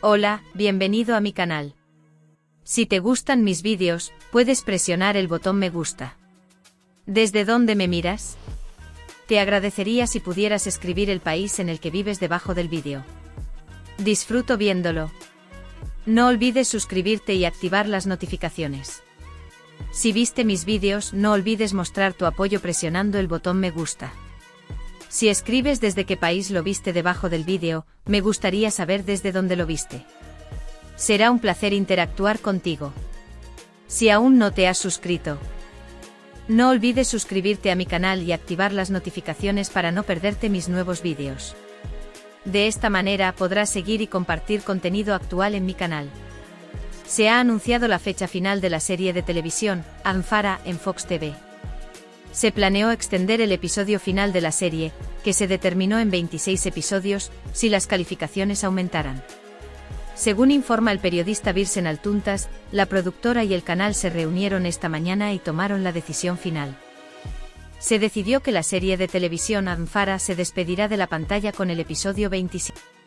Hola, bienvenido a mi canal. Si te gustan mis vídeos, puedes presionar el botón me gusta. ¿Desde dónde me miras? Te agradecería si pudieras escribir el país en el que vives debajo del vídeo. Disfruto viéndolo. No olvides suscribirte y activar las notificaciones. Si viste mis vídeos, no olvides mostrar tu apoyo presionando el botón me gusta. Si escribes desde qué país lo viste debajo del vídeo, me gustaría saber desde dónde lo viste. Será un placer interactuar contigo. Si aún no te has suscrito, no olvides suscribirte a mi canal y activar las notificaciones para no perderte mis nuevos vídeos. De esta manera podrás seguir y compartir contenido actual en mi canal. Se ha anunciado la fecha final de la serie de televisión, Anfara, en Fox TV se planeó extender el episodio final de la serie, que se determinó en 26 episodios, si las calificaciones aumentaran. Según informa el periodista Virsen Altuntas, la productora y el canal se reunieron esta mañana y tomaron la decisión final. Se decidió que la serie de televisión Anfara se despedirá de la pantalla con el episodio 27.